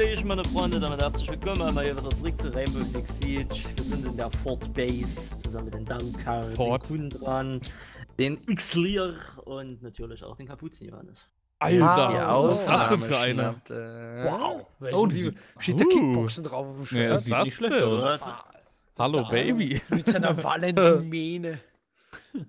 Hallöchen, meine Freunde, damit herzlich willkommen einmal hier wieder zurück zu Rainbow Six Siege. Wir sind in der Fort Base zusammen mit den Dammkar, den Fort. Kundran, den Xlear und natürlich auch den Kapuzen Johannes. Alter, Wow. was ist das denn für schnappt, äh, Wow. Oh, ist die sieht- steht der Uh. Kickboxen drauf auf dem Ja, Shirt? das nicht schlecht. Was? Hallo, Baby. Mit seiner wallenden Mähne.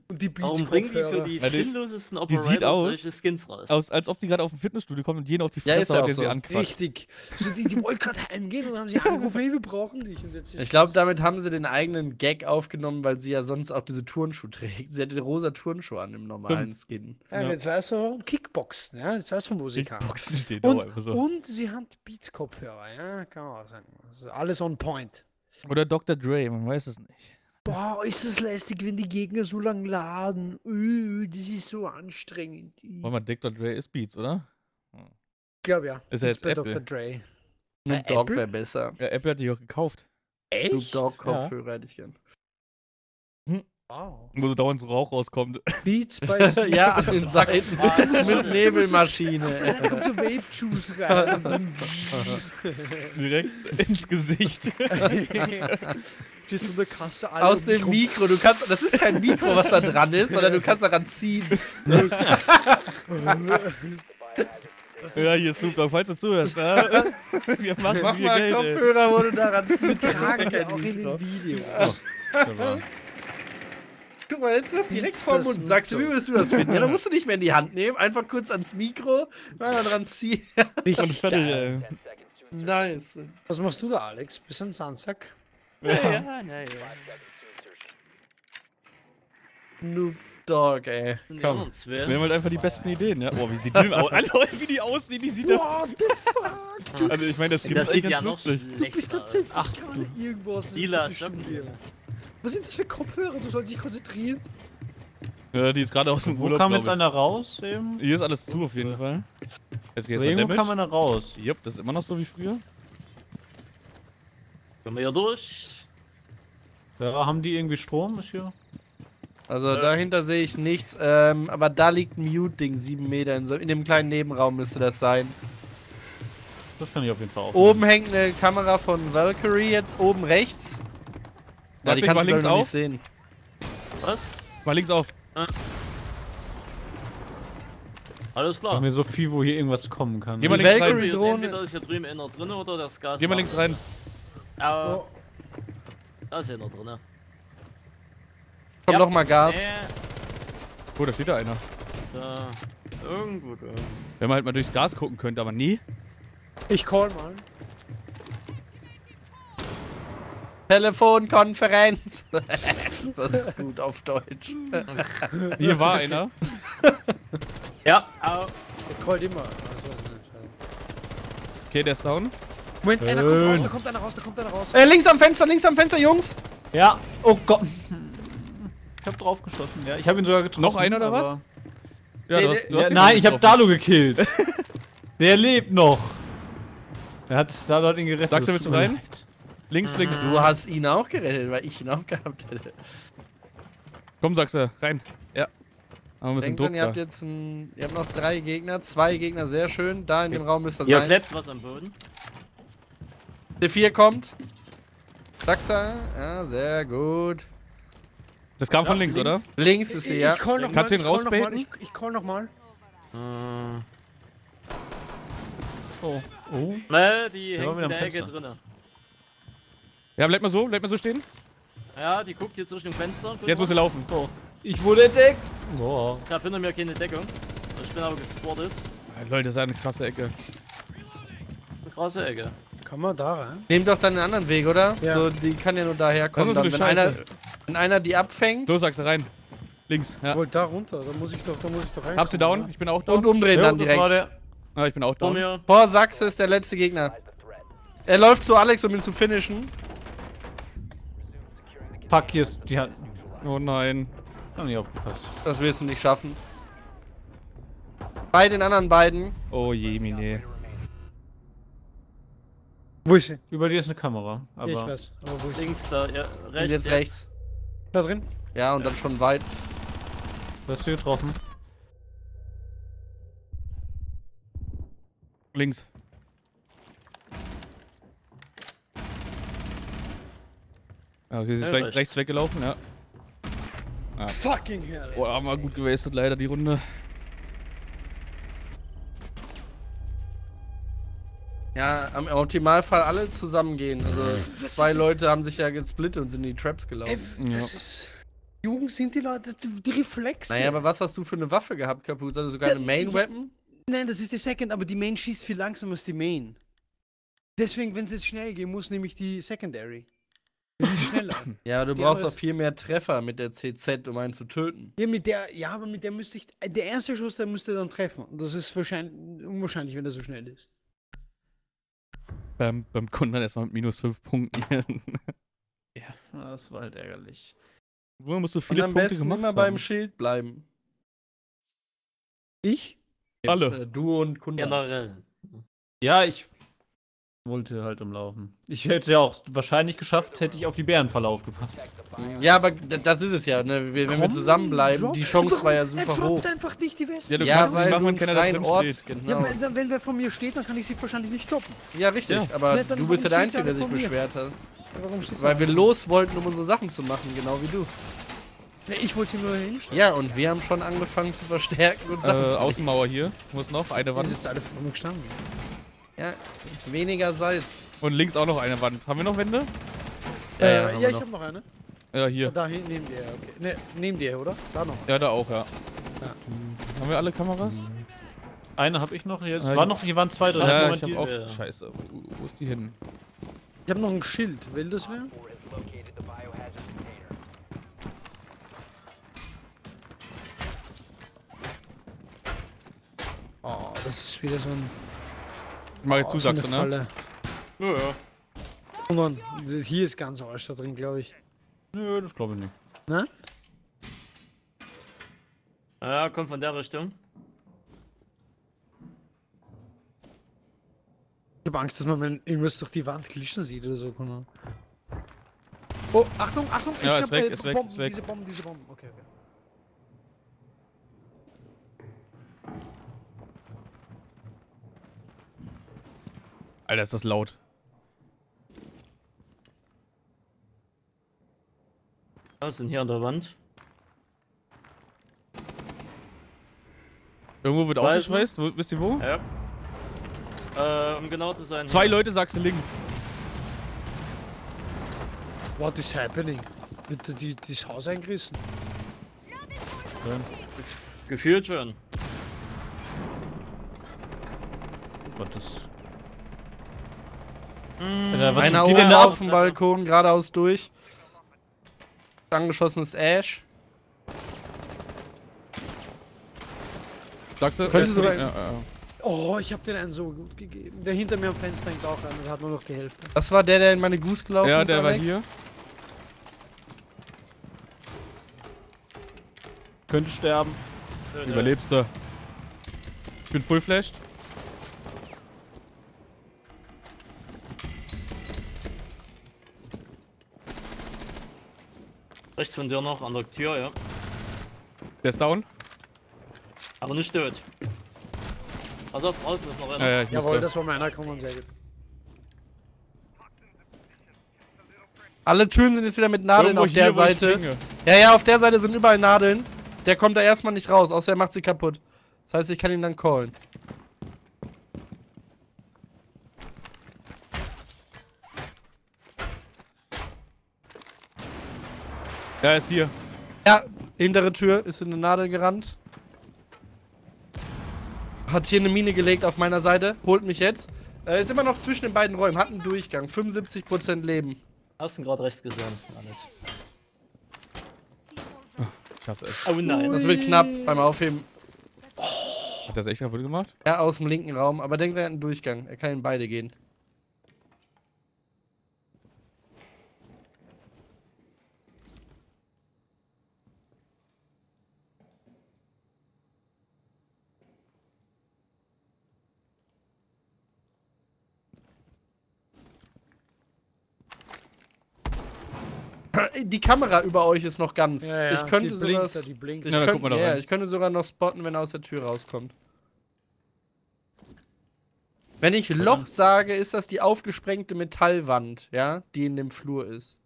Und die Warum bringen die für die Ja, die- sinnlosesten Operator aus- solche Skins raus? Aus, als ob die gerade auf dem Fitnessstudio kommen und jeden auf die Ja, Fresse ja haut, der sie so. anquatscht. Richtig. So, die, die wollten gerade heimgehen und haben sie angerufen, hey, wir brauchen dich. Und jetzt ist Ich glaube, damit haben sie den eigenen Gag aufgenommen, weil sie ja sonst auch diese Turnschuhe trägt. Sie hatte den rosa Turnschuh an im normalen Skin. Ja, jetzt weißt du, Kickboxen, ja, jetzt weißt du, wo sie kam. Boxen steht Und, auch einfach so. und sie hat Beats-Kopfhörer, ja, kann man auch sagen. Das ist alles on point. Oder Dr. Dre, man weiß es nicht. Boah, ist das lästig, wenn die Gegner so lang laden. Äh, das ist so anstrengend. Ich Warte mal, Dr. Dre ist Beats, oder? glaube ja. Ist er Jetzt bei Apple? Dr. Dre. Snoop Äh, Dogg Apple? wäre besser. Ja, Apple hat die auch gekauft. Snoop Dogg Kopfhörer hätte ich gern. Wow. Wo so dauernd so Rauch rauskommt. Beats bei Snoop ja, an den Seiten mit Nebelmaschine. Da kommt so Vape-Juice rein. und dann- Direkt ins Gesicht. Stehst du in der Kasse Aus dem. Mikro. Du kannst, das ist kein Mikro, was da dran ist, sondern du kannst daran ziehen. ja, hier Snoop Dogg, falls du zuhörst. Ja? Wir machen Mach mal Geld, ey. Kopfhörer, wo du daran ziehst. Tragen wir auch in den Video. Guck mal, jetzt ist das direkt vor dem Mund. Sagst du, wie würdest du das finden? Ja, dann musst du nicht mehr in die Hand nehmen. Einfach kurz ans Mikro, mal dran ziehen. Richtig fertig, ey. Nice. Was machst du da, Alex? Bist du ein Sandsack? Ja, ja, ja. Snoop Dogg, ey. Komm. Wir haben halt einfach die besten Ideen, ja. Boah, wie sieht die aus? Alter, wie die aussehen, die sieht das. What the fuck? Du, Also ich meine, das, Das gibt sieht ja ganz lustig. du bist aus. tatsächlich Ach, gerade irgendwo aus Lila, der Studio. Was sind das für Kopfhörer? Du sollst dich konzentrieren. Ja, die ist gerade aus dem Wo Urlaub, kam jetzt ich. einer raus eben? Hier ist alles zu auf jeden Fall. Jetzt geht's irgendwo kam einer raus. Jupp, das ist immer noch so wie früher. Können wir hier durch? Ja, haben die irgendwie Strom? Ist hier? Also dahinter sehe ich nichts, ähm, aber da liegt ein Mute-Ding, 7 Meter. In, so, in dem kleinen Nebenraum müsste das sein. Das kann ich auf jeden Fall auch. Oben hängt eine Kamera von Valkyrie, jetzt oben rechts. Ja, die ich kannst mach du links auf. nicht sehen. Was? Mal links auf. Alles Sag klar. mir so viel, wo hier irgendwas kommen kann. Geh mal links rein. Valkyrie- Drohne. Entweder ist hier drüben einer drin oder das Gas. Geh mal links rein. Ah, Oh. da ist einer drin. Kommt Ja. noch mal Gas. Äh, Oh, da steht da einer. da. Irgendwo da. Wenn man halt mal durchs Gas gucken könnte, aber nie. Ich call mal. Telefonkonferenz. das ist gut auf Deutsch. Hier war einer. Ja, au. Der callt immer. Okay, der ist down. Moment, einer kommt raus, da kommt einer raus, da kommt einer raus. Äh, links am Fenster, links am Fenster, Jungs. Ja, oh Gott. Ich hab drauf geschossen, ja. Ich hab ihn sogar getroffen. Noch einer oder was? Ja, Nee, du hast, du hast Ja, nein, ich hab. Dalu gekillt. Der lebt noch. Er hat Dalu hat ihn gerettet. Sagst du, willst du rein? leid. Links, links. Du hast ihn auch gerettet, weil ich ihn auch gehabt hätte. Komm, sagst du, rein. Ja. Haben wir ein bisschen Druck dran, ihr habt jetzt ein, ihr habt noch drei Gegner, zwei Gegner, sehr schön. Da in dem Raum müsst ihr sein. klebt was am Boden. D4 kommt. Saxa, ja, sehr gut. Das kam von links, links. Links ist sie, ja. Ich call noch Kannst du ihn rausbaiten? Ich, ich call noch mal. Äh, Oh. Oh. ne, die hängt in der Ecke Fenster. Ja, bleib mal so, bleib mal so stehen. Ja, die guckt jetzt durch den Fenster. Jetzt muss sie laufen. oh. Ich wurde entdeckt. Oh. Ich hab hinter mir keine Deckung. Ich bin aber gespottet. Leute, das ist eine krasse Ecke. Eine krasse Ecke. Kann man da rein? Nehmt doch dann einen anderen Weg, oder? Ja. So, die kann ja nur daher kommen. Dann, wenn, eine einer, wenn einer die abfängt So, sagst du rein. Links, Ich ja. wollte da runter, da muss ich doch, da muss ich doch rein. Hab sie down, ich bin auch down. und umdrehen Ja, dann das direkt. war der. Ah, ich bin auch down. Vor Sachse ist der letzte Gegner. Er läuft zu Alex, um ihn zu finishen. Fuck, hier ist. Die hat. Oh nein. Hab nicht aufgepasst. Das wirst du nicht schaffen. Bei den anderen beiden. Oh je, Mine. Wo ist sie? Über dir ist eine Kamera. Aber ich weiß. Aber wo ist sie? Links da, ja, Und rechts. jetzt rechts. Da drin? Ja, und dann schon weit. Du hast du getroffen. Links. Ja, okay, sie ist Ja, vielleicht rechts. rechts weggelaufen, ja. Fucking hell. Boah, haben wir gut gewastet leider die Runde. Ja, am im Optimalfall alle zusammengehen. Also zwei Leute haben sich ja gesplittet und sind in die Traps Ey, gelaufen. das ist. Jugend sind die Leute, die, Reflexe. Naja, aber was hast du für eine Waffe gehabt, Kapuz? Also sogar Ja, eine Main Weapon? Nein, das ist die Second, aber die Main schießt viel langsamer als die Main. Deswegen, wenn es jetzt schnell gehen muss, nehme ich die Secondary. Schneller. Ja, du Die brauchst auch viel mehr Treffer mit der CZ, um einen zu töten. ja, mit der, ja, aber mit der müsste ich. Der erste Schuss, der müsste dann treffen. Und Das ist wahrscheinlich unwahrscheinlich, wenn er so schnell ist. Beim, beim Kunden dann erstmal mit minus 5 Punkten. Ja, das war halt ärgerlich. Wo musst du Und viele am Punkte besten gemacht immer haben. beim Schild bleiben. Ich? Alle. Äh, du und Kunde. Generell. Ja, ich wollte halt umlaufen. Ich hätte ja auch wahrscheinlich geschafft, hätte ich auf die Bärenfalle aufgepasst. Ja, aber das ist es ja. Ne? Wenn wir zusammenbleiben, Drop- die Chance Warum? war ja Er super droppt hoch. einfach nicht die Weste. Ja, du Ja, kannst es weil machen, wenn einen keiner da drin Ort, steht. genau. Ja, wenn, wenn wer vor mir steht, dann kann ich sie wahrscheinlich nicht stoppen. Ja, richtig. Ja. Aber Ne, dann du bist ja der Einzige, der sich beschwert hat. Warum Weil wir los wollten, um unsere Sachen zu machen, genau wie du. Ja, ich wollte nur hin. Ja, und wir haben schon angefangen zu verstärken und Äh, Sachen zu Außenmauer hier. Muss noch eine Wand. sind jetzt alle vor mir gestanden? Ja, weniger Salz. Und links auch noch eine Wand. Haben wir noch Wände? Ja, ja, äh, ja ich noch. habe noch eine. Ja, hier. Da hinten neben dir, okay. Ne, neben dir, oder? Da noch. Ja, da auch, ja. Ja. Haben wir alle Kameras? Eine habe ich noch. Jetzt Ja, war noch, hier waren zwei drin. Ja, ich hab auch. Ja. Scheiße. Wo, wo ist die hin? Ich habe noch ein Schild. Will das wer? Oh, das ist wieder so ein. Mach ich oh, zu, so sagst eine du, ne? Falle. Ja, ja. Oh Mann, hier ist ganz Arsch da drin, glaube ich. Nö, das glaube ich nicht. Ne? Ja, kommt von der Richtung. Ich habe Angst, dass man wenn irgendwas durch die Wand glitschen sieht oder so. Oh, Achtung, Achtung! Ja, ich ist glaub, weg, äh, ist weg, Bomben, ist weg. Diese Bomben, diese Bomben. Okay, okay. Alter, ist das laut. Ja, sind hier an der Wand. Irgendwo wird Weiß aufgeschweißt. Wo, wisst ihr wo? Ja. Äh, um genau zu sein. Zwei hier. Leute sagst du links. What is happening? Wird die, das Haus eingerissen? Gefühlt schon. Oh Mm, Alter, was Einer geht oben denn da auf dem Balkon, geradeaus durch. Angeschossenes Ash. Sagst du? Könnte äh, sogar- ja, ja. Oh, ich habe den einen so gut gegeben. Der hinter mir am Fenster hängt auch einer, der hat nur noch die Hälfte. Das war der, der in meine Goose gelaufen ja, ist. der war Alex? hier. Könnte sterben. Überlebst du. Ich bin full flashed. Rechts von dir noch an der Tür, ja. Der ist down. Aber nicht tot. Pass auf, draußen ist noch einer. Ja, ja, ich Jawohl, das war meiner, komm sehr gut. Alle Türen sind jetzt wieder mit Nadeln Irgendwo auf der Seite. Ja, ja, auf der Seite sind überall Nadeln. Der kommt da erstmal nicht raus, außer er macht sie kaputt. Das heißt, ich kann ihn dann callen. Ja, ist hier. Ja, hintere Tür ist in eine Nadel gerannt. Hat hier eine Mine gelegt auf meiner Seite. Holt mich jetzt. Äh, ist immer noch zwischen den beiden Räumen. Hat einen Durchgang. 75% Leben. Hast du ihn gerade rechts gesehen? Nicht. Ich hasse es. Oh nein. Das wird knapp beim Aufheben. Hat das echt kaputt gemacht? Ja, aus dem linken Raum. Aber denkt, er hat einen Durchgang. Er kann in beide gehen. Die Kamera über euch ist noch ganz. ich könnte die sogar. blinkt, da, die blinkt. Ich, Ja, dann könnt, guck mal da ja, rein. ich könnte sogar noch spotten, wenn er aus der Tür rauskommt. Wenn ich Loch sage, ist das die aufgesprengte Metallwand, ja, die in dem Flur ist.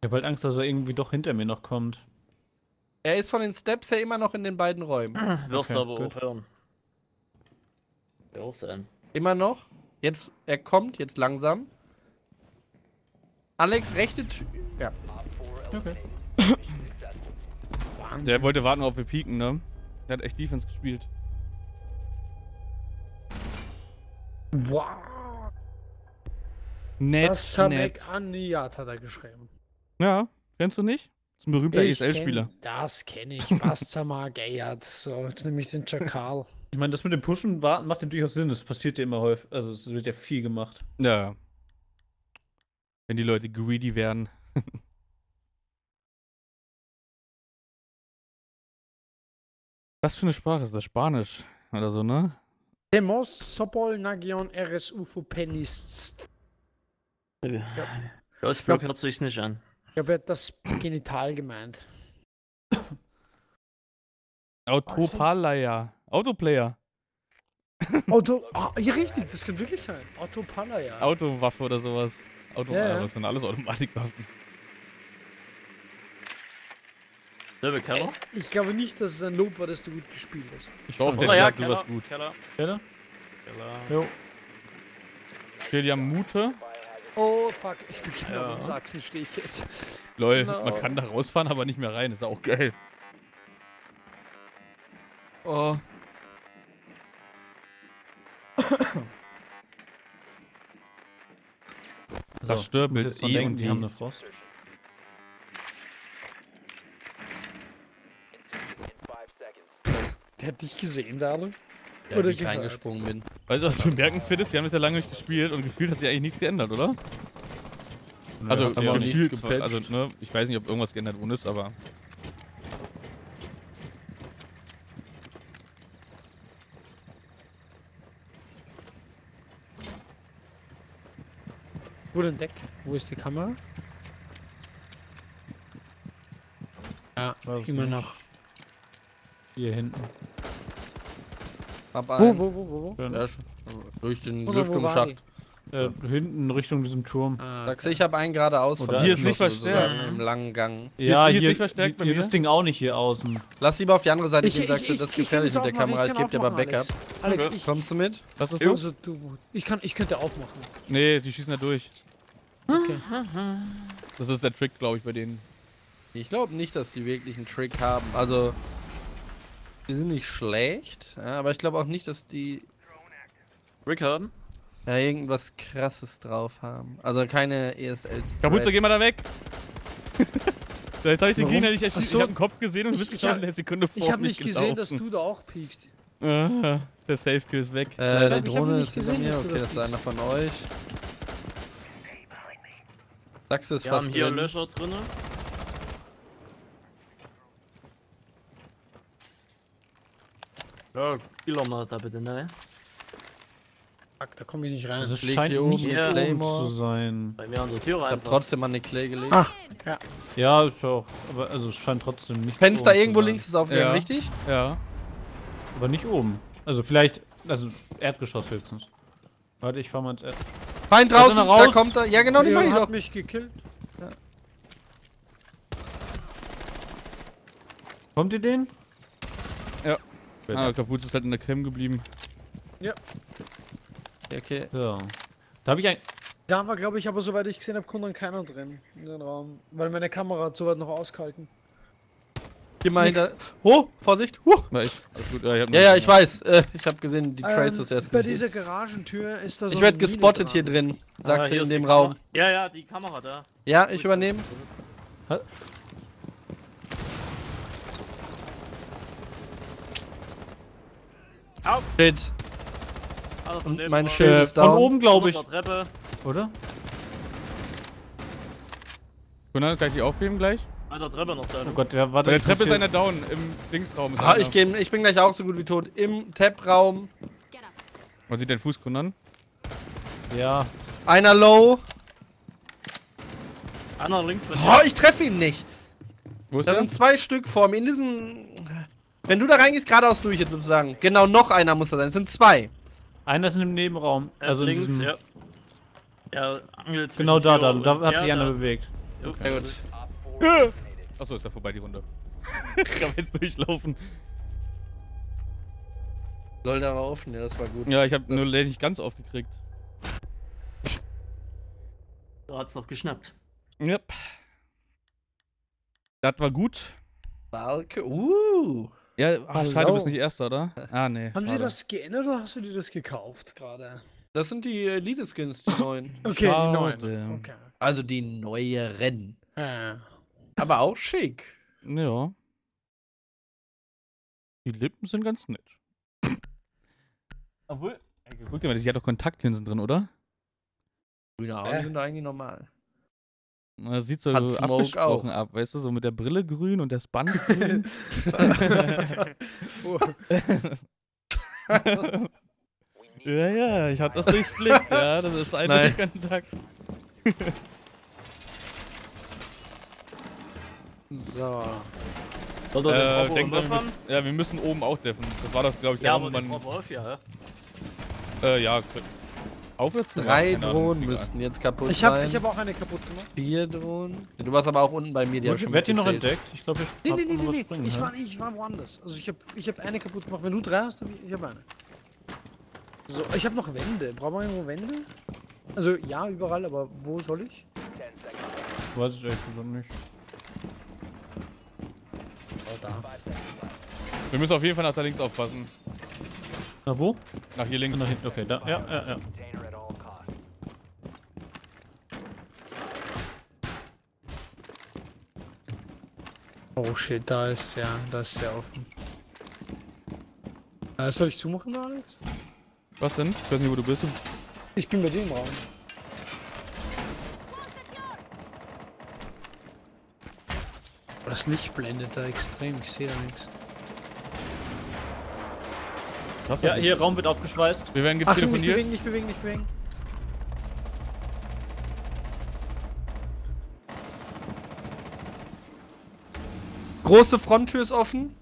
Ich habe halt Angst, dass er irgendwie doch hinter mir noch kommt. Er ist von den Steps her immer noch in den beiden Räumen. Wirst Okay, aber gut. auch hören. Ja, auch sein. Immer noch. Jetzt, er kommt jetzt langsam. Alex, rechte Tür. Ja. Okay. Der wollte warten, ob wir pieken, ne? Der hat echt Defense gespielt. Wow. Nett, Das Aniat hat er geschrieben. Ja, kennst du nicht? Das ist ein berühmter ESL-Spieler. kenn- Das kenne ich. Bastzamar Gayat. So, jetzt nehme ich den Chakal. Ich meine, das mit dem Pushen warten macht ja durchaus Sinn. Das passiert ja immer häufig. Also es wird ja viel gemacht. Ja. Wenn die Leute greedy werden. Was für eine Sprache ist das? Spanisch oder so, ne? Demos Sopol Nagion RSU Penis. Ausblock hört sich's nicht an. Ich habe ja das Genital gemeint. Autopalaya. Autoplayer. Auto. Ah, ja, richtig, das könnte wirklich sein. Autopala, ja. Autowaffe oder sowas. Auto Ja, ja. Das sind alles Automatikwaffen. Selbe Keller? Ich glaube nicht, dass es ein Lob war, dass du gut gespielt hast. Ich fand- der ja, sagt, du Keller. warst gut. Keller. Keller? Keller. Jo. Okay, die haben Mute. Oh, fuck, ich bin genau Ja. im Sachsen, stehe ich jetzt. Lol, No. man kann da rausfahren, aber nicht mehr rein. Ist auch geil. Oh. Das dran I denken, und die haben eine Frost. Hat dich gesehen, Dalu? Ja, Oder wie ich gehört. reingesprungen bin. Weißt du, was bemerkenswert ist? Wir haben das ja lange nicht gespielt und gefühlt hat sich eigentlich nichts geändert, oder? Also, hat aber ja, auch gefühlt nichts gepatcht. also, ne, ich weiß nicht, ob irgendwas geändert worden ist, aber. Wo denn Deck? Wo ist die Kamera? Ja, immer noch. Hier hinten. Hab Wo, einen. wo, wo, wo? wo? Schön. Ja. Durch den Oder wo? Lüftungsschacht. Äh, hinten Richtung diesem Turm. Ah, Sagst du, ich habe einen geradeaus Oder von Hier ist nicht verstärkt. Im langen Gang. Hier ist- hier ist nicht verstärkt bei hier mir. das Ding auch nicht hier außen. Lass lieber auf die andere Seite Ich, gehen, ich, sagst du, ich, das ist ich gefährlich mit der aufmachen, Kamera. Ich kann gebe dir mal aufmachen, Backup. Alex, Alex Okay. ich, Kommst du mit? Was ist du? also, du, ich, kann, ich könnte aufmachen. Nee, die schießen da durch. Okay. Das ist der Trick, glaube ich, bei denen. Ich glaube nicht, dass die wirklich einen Trick haben. Also, die sind nicht schlecht, ja, aber ich glaube auch nicht, dass die Rick haben? ja, irgendwas krasses drauf haben. Also keine ESLs. Kapuze, geh mal da weg! da jetzt habe ich den? Gegner nicht erschießt. so. Ich habe einen Kopf gesehen und bist in der Sekunde vor Ich habe nicht gesehen, dass du da auch piekst. Ah, der Safe Kill ist weg. Äh, die Drohne ist hinter mir. Okay, das ist einer von euch. Sachse ist Wir haben fast hier drin. Löcher drin. Ja, Killer mal da bitte, ne? Fuck, da komme ich nicht rein. Also es scheint hier oben nicht oben Claymore. zu sein. Bei mir an der Tür Ich hab rein. trotzdem an den Clay gelegt. Ah. Ja, ist ja auch. Aber also es scheint trotzdem nicht Fenster irgendwo links ist aufgegangen, Ja. richtig? Ja. Aber nicht oben. Also vielleicht. Also Erdgeschoss höchstens. Warte, ich fahr mal ins Erd. Feind Also draußen, noch da raus. kommt er. Ja, genau, die ich hat doch. mich gekillt. Kommt ihr den? Ah, Kapuze ist halt in der Cam geblieben. Okay. Ja. Da habe ich ein. Da war, glaube ich, aber soweit ich gesehen habe, kommt dann keiner drin in den Raum. Weil meine Kamera hat soweit noch ausgehalten. Geh mal hinter. Oh, Vorsicht. Huh. War ich. Gut. Ja, ich Ja, ja, ich weiß. Äh, ich habe gesehen, die Traces Ähm, erst bei gesehen. dieser Garagentür ist da so Ich werde gespottet hier dran. drin, sagst Ah, du hier in dem Raum. Kamera. Ja, ja, die Kamera da. Ja, ich übernehme. Au! Shit. Alles von Und mein. Schild ist von down. oben, glaube ich. Treppe. Oder? Gunnar, kann ich die aufheben gleich? An der Treppe noch da. Oh Gott, ja, warte. Bei der Treppe ist einer down. Im Linksraum ist Ah, einer. ich, geh, ich bin gleich auch so gut wie tot. Im Tab-Raum. Man sieht deinen Fuß, Gunnar. Ja. Einer low. Einer links von Oh, ich treffe ihn nicht. Wo ist Da der? sind zwei Stück vor mir. In diesem. Wenn du da reingehst, geradeaus durch jetzt sozusagen. Genau, noch einer muss da sein. Es sind zwei. Einer ist in dem Nebenraum. äh, Also in links, ja. Ja, Angel Genau da, da. Da hat ja, sich einer da. bewegt. Sehr gut. Achso, ist ja vorbei die Runde. ich kann jetzt durchlaufen. Lol, da war offen, ja, das war gut. Ja, ich habe nur nicht ganz aufgekriegt. Da hat's noch geschnappt. Yep. Das war gut. Balke, uh. Ja, ach, schade, du Hallo. bist nicht Erster, oder? Ah, nee. Haben sie das geändert oder hast du dir das gekauft gerade? Das sind die Elite-Skins, die neuen. Okay, Schade. die neuen. Okay. Also die neueren. Ja. Aber auch schick. Ja. Die Lippen sind ganz nett. Obwohl. Ey, Guck dir mal, die hat doch Kontaktlinsen drin, oder? Grüne Augen Äh. sind eigentlich normal. Das sieht so Hat Smoke abgesprochen auch. ab, weißt du, so mit der Brille grün und das Band grün. Oh, ja, ja, ich hab das durchblickt, ja, das ist ein. Kontakt. so. Soll Äh, denk dran, wir müssen, ja, wir müssen oben auch deffen. Das war doch, glaube ich, der Ja, Raum, man. Ja. ja. Äh, ja, auf oder zu? Drei Drohnen egal. müssten jetzt kaputt Ich habe sein. ich hab auch eine kaputt gemacht. Vier Drohnen. Du warst aber auch unten bei mir, die hab ich schon Wird die noch entdeckt? Ich glaube, ich Nee, hab nee, nee, noch nee, springen. Ich ja? war, ich war woanders. Also ich habe ich hab eine kaputt gemacht. Wenn du drei hast, hab ich, ich habe eine. So, ich habe noch Wände. Brauchen wir irgendwo Wände? Also ja, überall, aber wo soll ich? Weiß ich ehrlich gesagt nicht. Oh, da. Wir müssen auf jeden Fall nach da links aufpassen. Na wo? Nach hier links. Nach hinten. Okay, da. Ja, ja, ja. Oh shit, da ist ja, da ist sehr offen. Äh, soll ich zumachen, Alex? Was denn? Ich weiß nicht, wo du bist. Ich bin bei dir im Raum. Oh, Das Licht blendet da extrem, ich sehe da nichts. Ja, hier, Raum wird aufgeschweißt. Wir werden Achtung, nicht getelefoniert. bewegen, nicht bewegen, nicht bewegen. Große Fronttür ist offen.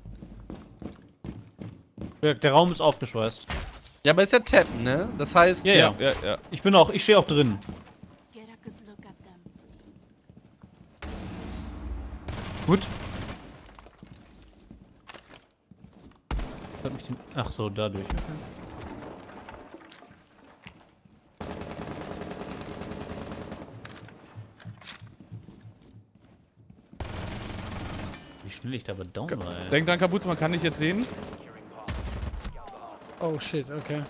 Der, der Raum ist aufgeschweißt. Ja, aber ist ja Tappen, ne? Das heißt, Ja, Ja, ja. ja, ja. Ich bin auch, ich stehe auch drin. Gut. Ach so, dadurch. Wie da aber down war, ey. Denk dran, kaputt, man kann dich jetzt sehen. Oh shit, okay.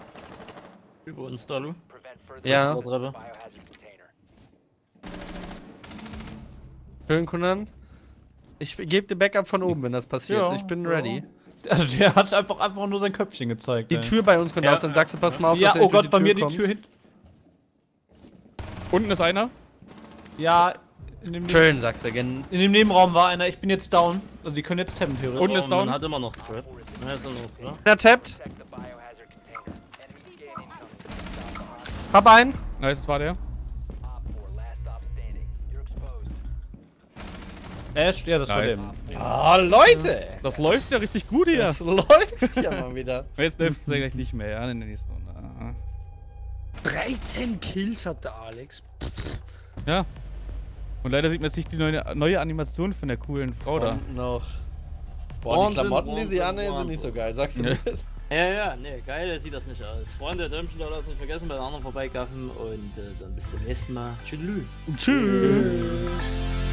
Über uns, Dalu. ja, schön, Kunan. Ich gebe dir Backup von oben, wenn das passiert. Ja, ich bin ja. ready. Also der hat einfach, einfach nur sein Köpfchen gezeigt. Die ey. Tür bei uns könnte Ja. aus, dann sagst du, pass mal auf, Ja, dass er oh Gott, bei mir die kommt. Tür hinten. Unten ist einer. Ja, Schön, sagst du, gen in dem Nebenraum war einer. Ich bin jetzt down. Also die können jetzt tappen, theoretisch. Unten ist down. Man hat immer noch Trap. Ja, ist er noch, ja. Der tappt. Hab einen. Nice, das war der. Ash, ja, das Nice. war der. Ah, Leute. Das läuft ja richtig gut hier. Das läuft ja mal wieder. Jetzt dürfen sie gleich nicht mehr, ja, in der nächsten Runde. Aha. 13 Kills hat der Alex. Ja. Und leider sieht man jetzt nicht die neue, neue Animation von der coolen Frau da. Und noch. Boah, Boah, die die Klamotten, die sie Wahnsinn, annehmen, sind nicht so geil. Sagst du Ja. das? Ja, ja, nee, geil sieht das nicht aus. Freunde, Däumchen da lassen nicht vergessen, bei den anderen vorbeigaffen und äh, dann bis zum nächsten Mal. Tschüss. Tschüss.